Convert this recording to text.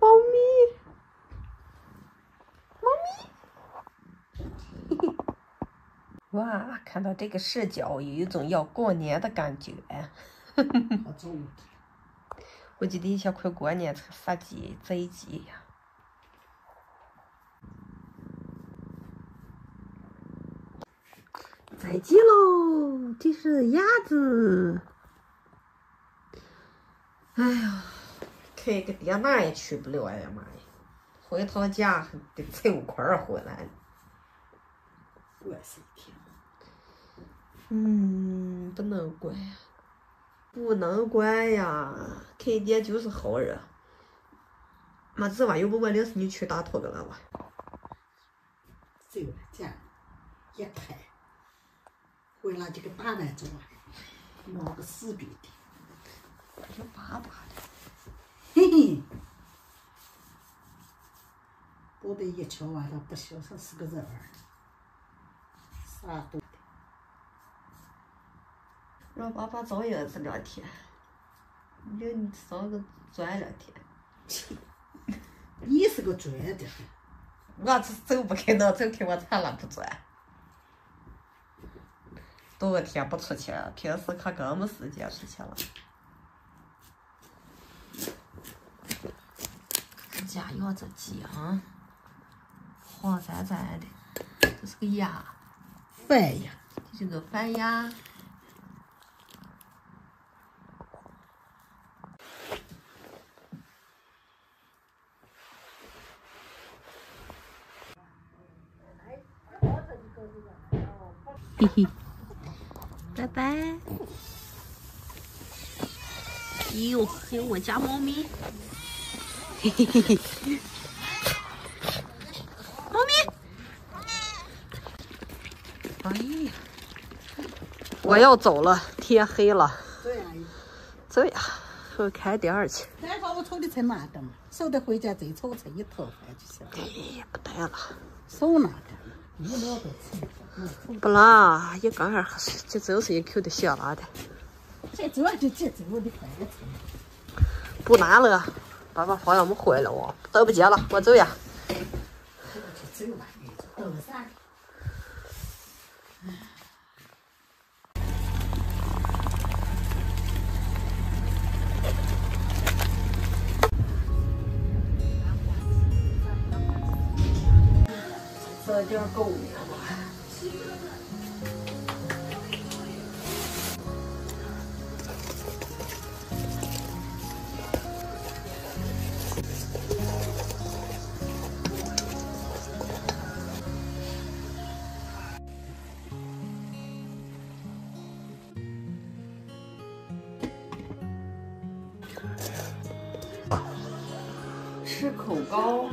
猫咪，猫咪，哇，看到这个视角，有一种要过年的感觉。好中我记得以前快过年才杀鸡、宰鸡呀。宰鸡喽！这是鸭子。哎呀，开个店哪也去不了，哎呀妈呀！回趟家还得凑块儿回来。怪谁天？嗯，不能怪，不能怪呀！开店就是好人。妈子哇，又不我临时你去打托个了哇？走了，家一开，回来就给打来着，闹个死逼的。有爸爸的，嘿嘿，宝贝一瞧完了，不晓得是个人儿，啥都的。让爸爸照样子两天，领你上个转两天。你是个转的，我这走不开，能走开我咋了不转。多天不出去，平时可更没时间出去了。家养着鸡啊，黄湛湛的，这是个鸭，饭呀，这是个番鸭。嘿嘿，拜拜。哟，还有我家猫咪。嘿嘿嘿嘿，猫咪。哎呀，我要走了，天黑了。对呀。走呀，我开店儿去。单方我炒的才拿的嘛，收得回家再炒菜一套饭就行了。哎呀，不带了。少难的，一两多吃。不啦，一缸儿这就是一口的香辣的。这走啊，就这走，我得快点走。不拿了，爸爸好像我们坏了哦，等不见了，我走呀。走吧，走啥？吃吃口糕。